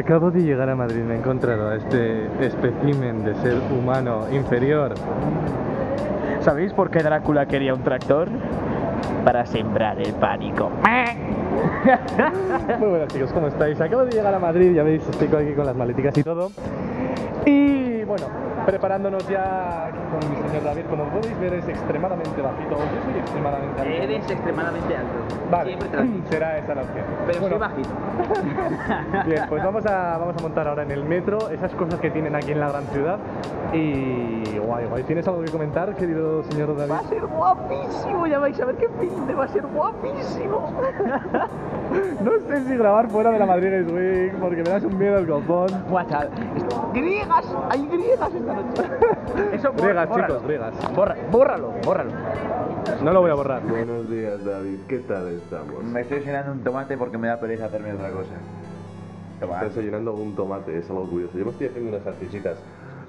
Acabo de llegar a Madrid, me he encontrado a este espécimen de ser humano inferior. ¿Sabéis por qué Drácula quería un tractor? Para sembrar el pánico. Muy buenas chicos, ¿cómo estáis? Acabo de llegar a Madrid, ya veis, estoy aquí con las maleticas y todo. Y bueno, preparándonos ya con mi señor David, como podéis ver es extremadamente bajito, yo soy extremadamente alto. Eres extremadamente alto. Vale, Siempre te lo digo. será esa la opción. Pero Bueno, soy bajito. Bien, pues vamos a, vamos a montar ahora en el metro esas cosas que tienen aquí en la gran ciudad. Y guay, guay. ¿Tienes algo que comentar, querido señor David? Va a ser guapísimo, ya vais a ver qué filme, va a ser guapísimo. No sé si grabar fuera de la Madrid Games Week porque me das un miedo al copón. WhatsApp. Griegas, hay griegas esta noche. Eso, borra- Griegas, chicos, griegas. Borra, bórralo, bórralo. No lo voy a borrar. Buenos días, David. ¿Qué tal estamos? Me estoy cenando un tomate porque me da pereza hacerme otra cosa. Estás desayunando un tomate, es algo curioso. Yo me estoy haciendo unas salchichitas.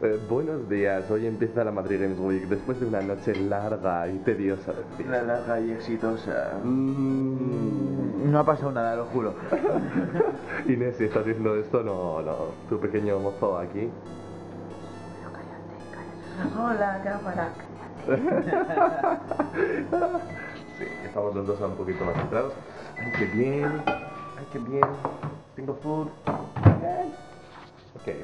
Eh, buenos días, hoy empieza la Madrid Games Week después de una noche larga y tediosa. La larga y exitosa. Mm. No ha pasado nada, lo juro. Inés, si estás viendo esto, no, no. Tu pequeño mozo aquí. Hola, cámara. Sí, estamos los dos un poquito más centrados. Ay, qué bien. Ay, qué bien. Tengo food. Ok, pues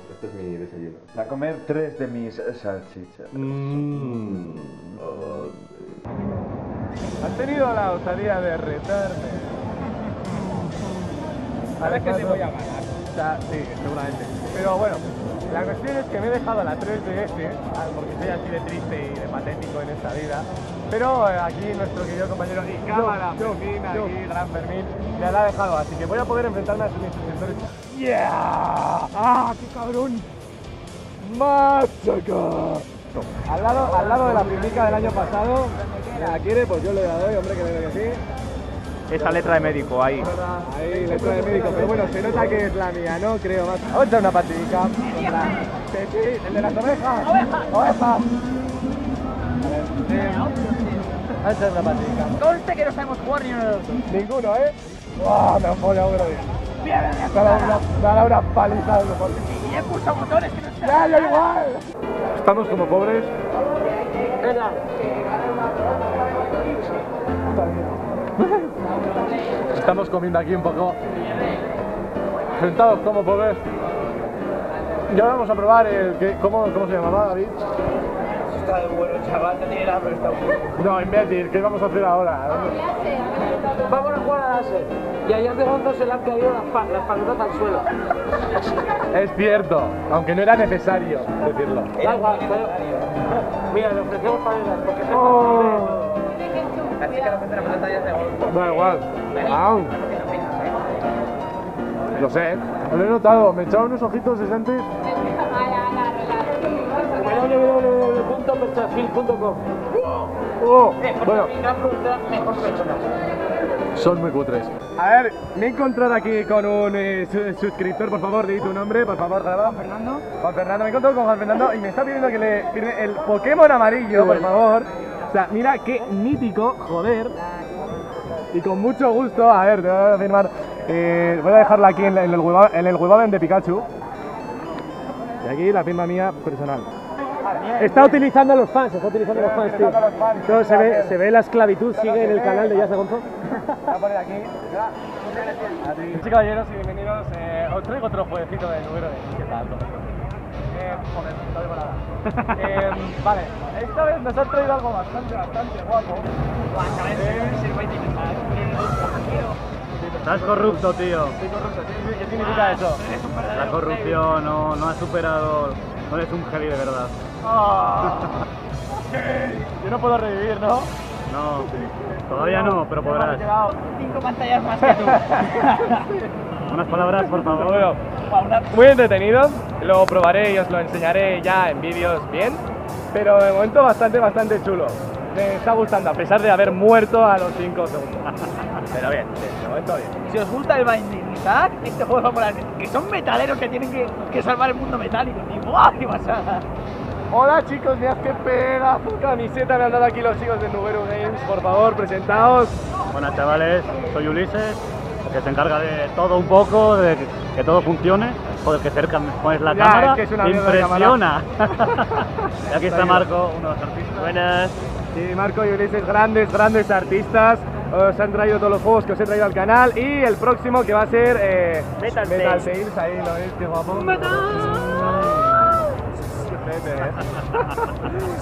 este- este es mi desayuno. A comer tres de mis salchichas. Mmm. Oh, Has tenido la osadía de retarme. Sabes que te voy a ganar. Sí, seguramente. Pero bueno, la cuestión es que me he dejado la 3DS, ah, porque soy así de triste y de patético en esta vida. Pero eh, aquí nuestro querido compañero y cámara, Fermín, aquí, gran Fermín, me la ha dejado, así que voy a poder enfrentarme a sus instructores. ¡Yeah! ¡Ah, qué cabrón! ¡Machaca! Al lado, al lado de la primica del año pasado, la quiere, pues yo le la doy, hombre, que venga que sí. Esa letra de médico ahí. Ahí, letra de médico, pero bueno, se nota que es la mía, ¿no? Creo más. Vamos a echar una. Sí, sí, el de las ovejas. ¡Ovejas! ¡Ovejas! A. Vamos a echar una. Conste que no sabemos jugar ni uno de los dos. Ninguno, ¿eh? ¡Wow! Me han follado, pero bien. Me ha dado una, me ha dado una paliza de mejor. Y he pulsado botones que no sé. ¡Ya, yo igual! Estamos como pobres. Venga. Estamos comiendo aquí un poco sentados como pobres. Y ahora vamos a probar el que, ¿cómo, ¿cómo se llamaba David? Está de bueno, chaval, no tiene nada, pero está bueno. No, imbécil, ¿qué vamos a hacer ahora? Vamos a jugar a láser. Y ayer de Gonzo se le han caído las, pa las palotas al suelo. Es cierto, aunque no era necesario decirlo. Da igual, pero... Mira, le ofrecemos paletas porque se Oh, chica no la pelota da igual. Au. Lo sé, lo he notado, me echaba unos ojitos de antes. Oh, bueno, mejor persona. son muy cutres. A ver, me he encontrado aquí con un eh, su- suscriptor, por favor, di tu nombre, por favor, graba. Fernando. Juan Fernando, me he encontrado con Juan Fernando y me está pidiendo que le firme el Pokémon amarillo, por favor. O sea, mira qué mítico, joder. Y con mucho gusto, a ver, te voy a firmar. eh, voy a dejarla aquí en, el hueva- de Pikachu. Y aquí la firma mía personal. Está utilizando a los fans, está utilizando a los fans, tío. Se ve, se ve la esclavitud, sigue en el canal de Yasa Gonzo. Voy a poner aquí. Sí, caballeros y bienvenidos. Eh, os traigo otro jueguecito de número de. ¿Qué tal? Eh, joder, no digo nada. eh, vale, esta vez nos han traído algo bastante, bastante guapo. Estás corrupto, tío. Estoy corrupto. ¿Qué significa eso? La corrupción no, no ha superado. No eres un heavy de verdad. Yo no puedo revivir, ¿no? No, todavía no, pero Me he podrás. quedado- Cinco pantallas más que tú. Unas palabras, por favor. muy entretenido. Lo probaré y os lo enseñaré ya en vídeos bien. Pero de momento bastante, bastante chulo. Me está gustando, a pesar de haber muerto a los 5 segundos. Pero bien, sí, de momento bien. Si os gusta el Binding Isaac, este juego va por la... Que son metaleros que tienen que, que salvar el mundo metálico, tío. ¡Guau! ¡Qué pasada! Hola chicos, mirad qué pedazo de camiseta me han dado aquí los chicos de Nubero Games. Por favor, presentaos. Buenas chavales, soy Ulises. Que se encarga de todo un poco, de que, que todo funcione. Joder, que cerca me pones la Ya, cámara, es que es una impresiona. y aquí está Marco, uno de los artistas. Buenas. Sí, Marco y Ulises, grandes, grandes artistas. Os han traído todos los juegos que os he traído al canal. Y el próximo que va a ser eh, Metal Metal Tales. Tales. Ahí lo veis, qué guapo. Fete, ¿eh?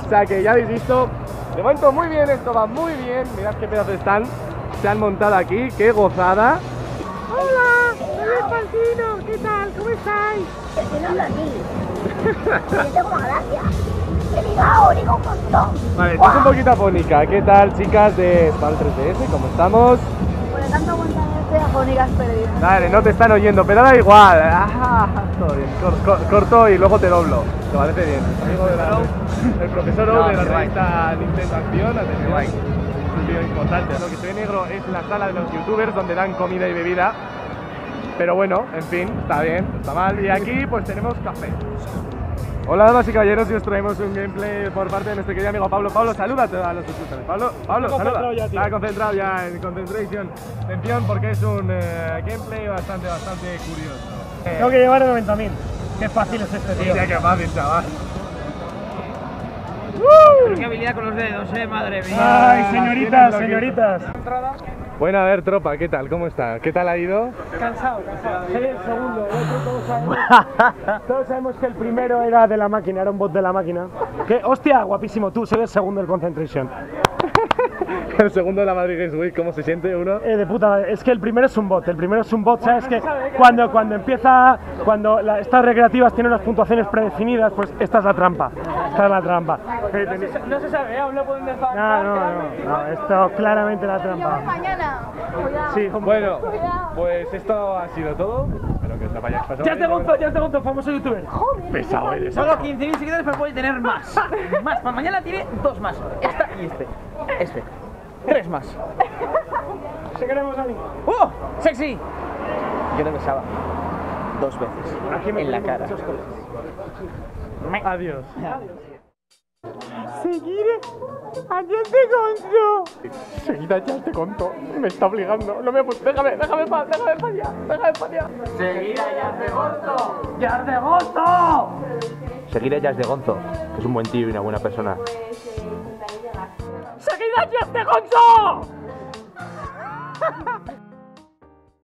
o sea que ya habéis visto. De momento muy bien, esto va muy bien. Mirad qué pedazos están. Se han montado aquí, qué gozada. Pantino, ¿qué tal? ¿Cómo estáis? No habla así. Yo tengo una gracia. Que diga, digo un montón. Vale, esto es un poquito afónica. ¿Qué tal, chicas de Spal 3DS? ¿Cómo estamos? Por lo tanto, aguantar afónicas perdidas. Dale, no te están oyendo, pero da igual. Ah, todo bien. Cor- cor- corto y luego te doblo. ¿Te parece bien? Amigo de la, el profesor O de la revista Nintendo Acción. atención. Es un vídeo importante. Lo que se ve negro es la sala de los youtubers donde dan comida y bebida. Pero bueno, en fin, está bien, está mal. Y aquí pues tenemos café. Hola damas y caballeros, y os traemos un gameplay por parte de nuestro querido amigo Pablo. Pablo, salúdate a los suscriptores. Pablo, Pablo, Está saluda. concentrado ya, tío. Está concentrado ya en concentration. Atención porque es un eh, gameplay bastante, bastante curioso. Eh, Tengo que llevar el 90.000. Qué fácil es este tío. Qué fácil, chaval. Pero qué habilidad con los dedos, eh, madre mía. Ay, Ah, señoritas, señoritas. Bueno, a ver, tropa, ¿qué tal? ¿Cómo está? ¿Qué tal ha ido? Cansado, cansado. Soy el segundo. otro Todos sabemos, todos sabemos que el primero era de la máquina, era un bot de la máquina. Que, hostia, guapísimo, tú, soy el segundo del Concentration. El segundo de la Madrid Games Week, ¿cómo se siente uno? Eh, de puta madre. Es que el primero es un bot, el primero es un bot, ¿sabes? Que cuando, cuando empieza, cuando la- estas recreativas tienen unas puntuaciones predefinidas, pues esta es la trampa. Esta es la trampa. No se sabe, aún no pueden dejar. No, no, no, no, esto claramente la trampa. Mañana. Cuidado. Sí, Bueno, pues esto ha sido todo. Espero que os lo hayáis pasado. Ya te gonzo, ya te gonzo, famoso youtuber. Pesado eres. Solo 15.000 seguidores, pero puede tener más. Más, para mañana tiene dos más. Esta y este. Este. Tres más. Se queremos a mí. ¡Oh! ¡Sexy! Yo le besaba dos veces Aquí me en la cara. colores. Adiós. Seguida ya te conto. Me está obligando. No me Déjame, déjame en paz, déjame en paz ya. Déjame paz ya. Seguir a Jazz de Gonzo, que es un buen tío y una buena persona. ¡Seguid a este Gonzo!